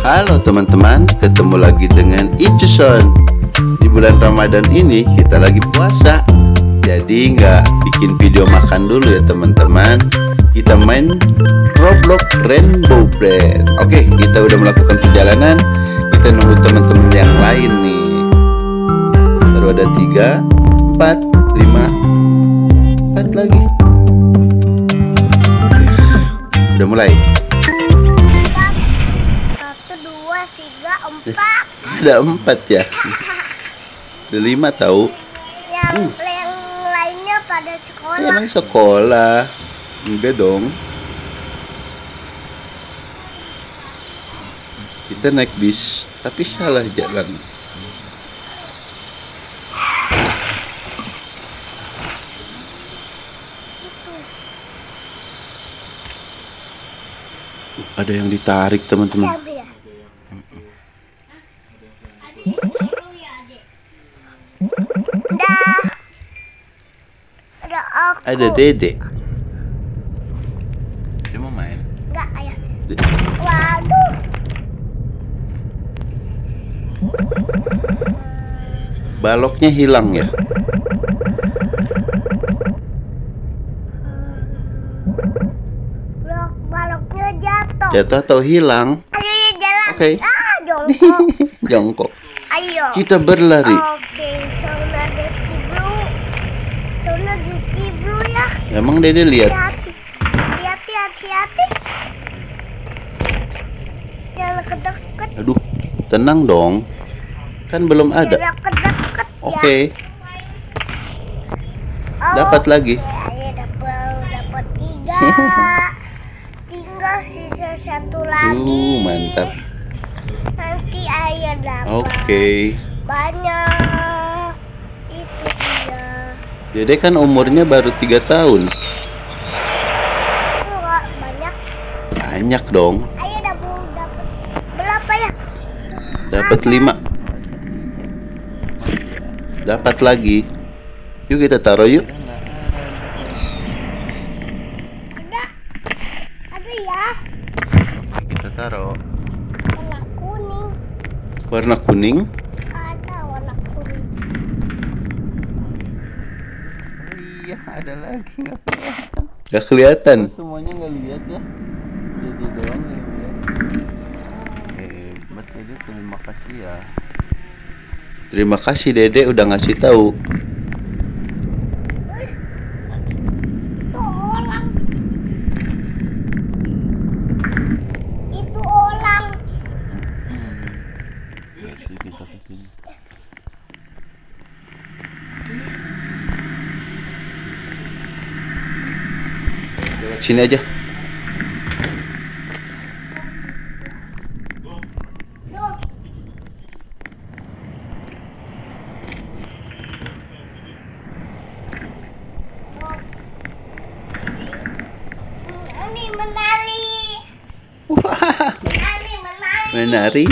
Halo teman-teman, ketemu lagi dengan Icuson Di bulan Ramadan ini kita lagi puasa. Jadi nggak bikin video makan dulu ya teman-teman. Kita main Roblox Rainbow Brand. Oke, kita udah melakukan perjalanan. Kita nunggu teman-teman yang lain nih. Baru ada tiga, empat, lima, empat lagi. Udah mulai Ada empat ya? Ada lima tahu Yang yang lainnya pada Ya, sekolah. Emang sekolah? Enggak dong. Kita naik bis Tapi salah jalan. Ada yang ditarik teman-teman Ada dedek Dia mau main Enggak, ayah. Waduh. Baloknya hilang ya baloknya jatuh. Jatuh atau hilang Ayo ya jalan. Oke. Ah, jongkok. Jongkok Ayo. Kita berlari Oke, sauna ada Emang dede lihat Hati-hati. Hati-hati. Jangan deket-deket. Aduh, tenang dong. Kan belum ada. Deket-deket Oke, ya. Oh, dapat lagi. Ayo dapat dapat tiga. Tinggal sisa satu lagi. Uh, mantap. Nanti ayah dapat. Oke. Banyak. Dede kan umurnya baru tiga tahun. Banyak. Banyak dong. Ayah dapat dapat berapa ya? Dapat lima. Dapat lagi. Yuk kita taruh yuk. Ada. Ada ya. Kita taruh. Warna kuning. Warna kuning. Ada warna kuning. Iya, ada lagi nggak kelihatan. Gak kelihatan. semuanya nggak lihat ya jadi doang yang lihat hebat jadi terima kasih ya Terima kasih Dede udah ngasih tahu. Itu orang. Itu orang. jadi kita ke sini Lewat sini aja. Menari.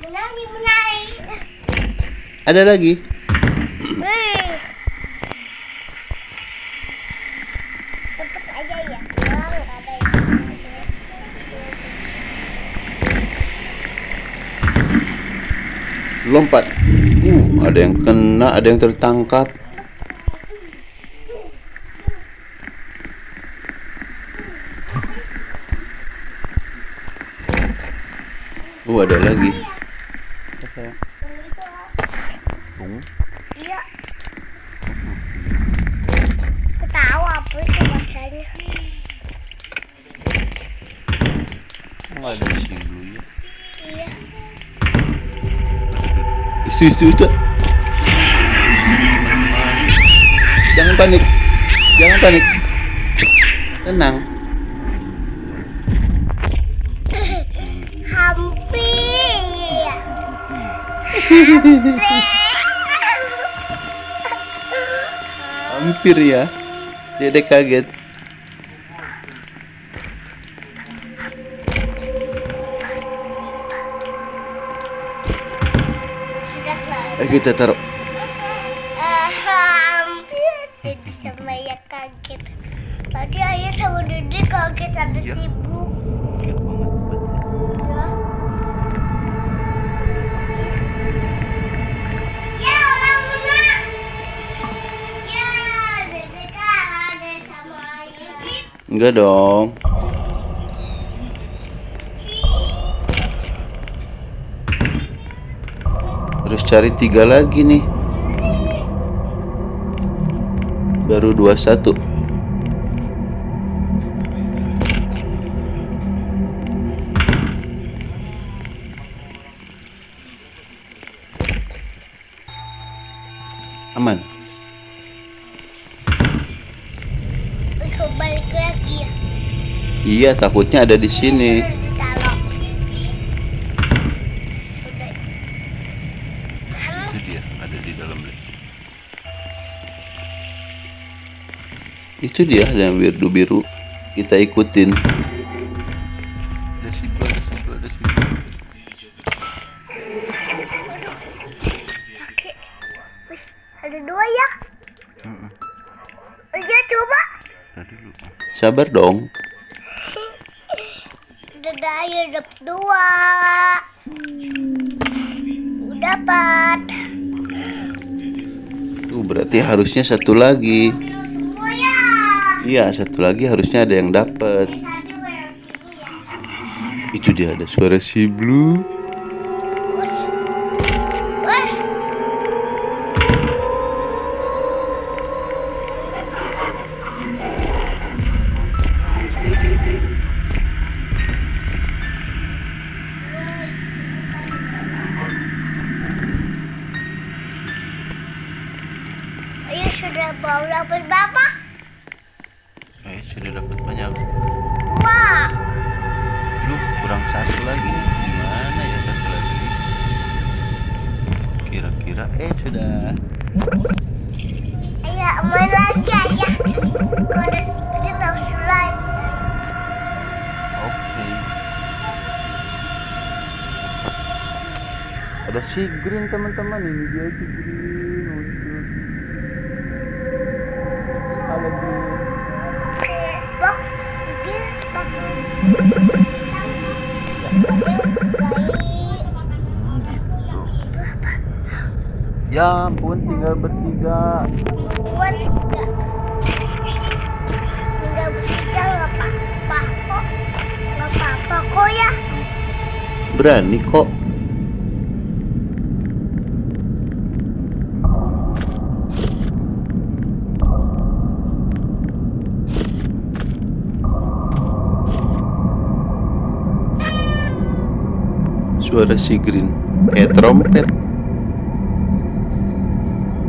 Menari, menari. Ada lagi. Hmm. Cepet aja ya. Oh, nggak ada ya. Lompat. Uh, ada yang kena, ada yang tertangkap. Uh, ada lagi. Iya. Tahu apa itu bahasanya? nggak ada di sini dulu ya Iya. Itu itu itu. Jangan panik. Jangan panik. Tenang. Hampir. Hampir ya. Dede kaget. kita taruh iya. Dudi sama ya kaget Tadi ayah sama Dudi kaget habis ya. sibuk Enggak dong. Harus cari tiga lagi nih. Baru dua satu. Aman. Terus balik lagi ya. Iya, takutnya ada di sini. Itu dia ada yang biru-biru. Kita ikutin. Ada ada ada ada dua ya. Coba. Sabar dong. Udah ayo dapat dua. Dapat. Tuh berarti harusnya satu lagi. Ya. Iya, satu lagi harusnya ada yang dapat. Itu dia ada suara si Blue. Ayo sudah bawa dapat berapa? Sudah dapat banyak. Wah, Duh, kurang satu lagi nih. Gimana ya satu lagi? Kira-kira eh sudah. ayo main lagi ya. Kode secret harus lagi. Oke. Ada si Green teman-teman ini dia si Green Ya ampun tinggal bertiga. Dua tiga. Tinggal bertiga nggak apa-apa kok. Nggak apa-apa kok ya. Berani kok. Suara si Green kayak trompet.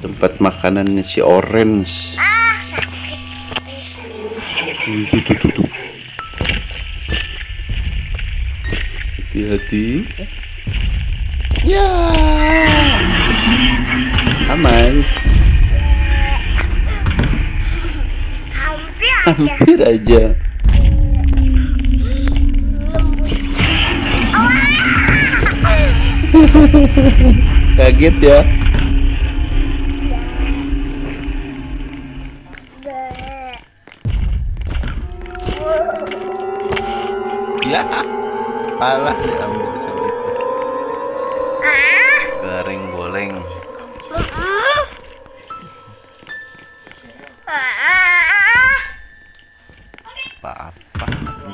Tempat makanannya si Orange. Tuh. Hati-hati. Ya. Aman. Hampir aja. Kaget. Ya.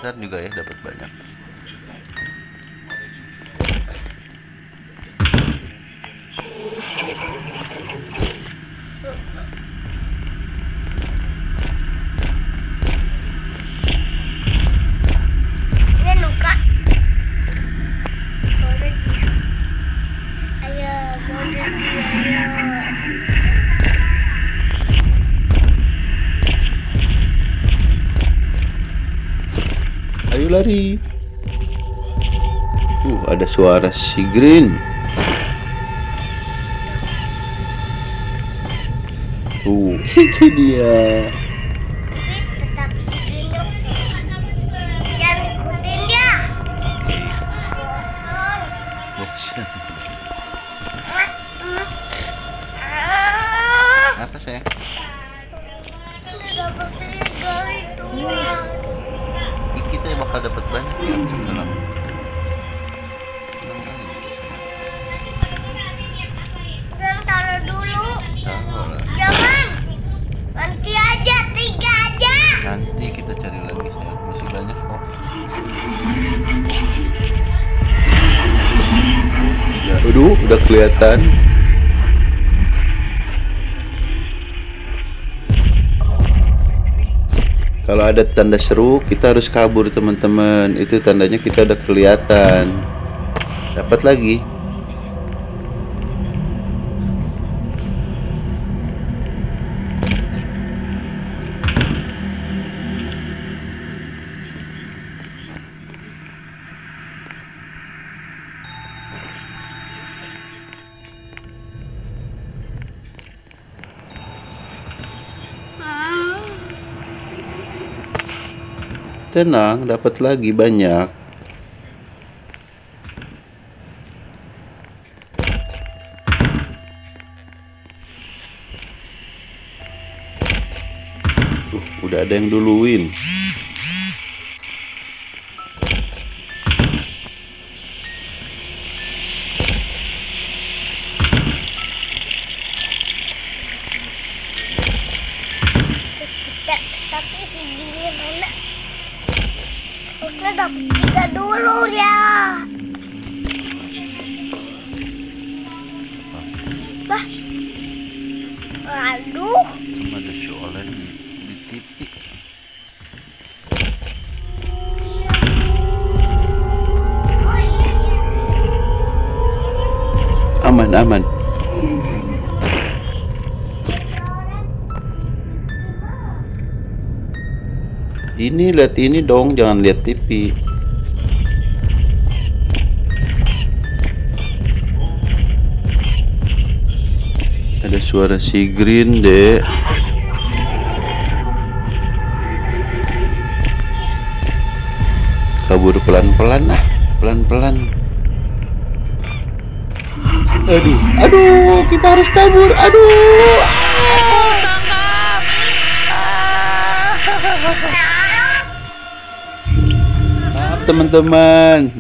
Ntar juga ya dapat banyak. Ini lari lari. Uh ada suara si green. Uh. Itu dia. Apa sih? Udah kelihatan. Kalau ada tanda seru, kita harus kabur teman-teman. Itu tandanya kita udah kelihatan. Dapat lagi. Tenang, dapat lagi banyak. Tiga dulu ya. Bah. Aduh. Ada sholen di, di TV. Oh, iya. Aman, aman. Ini lihat ini dong, jangan lihat TV. Ada suara si Green, Dek. Kabur pelan-pelan ah, pelan-pelan. Aduh, aduh, kita harus kabur. Aduh. Maaf teman-teman.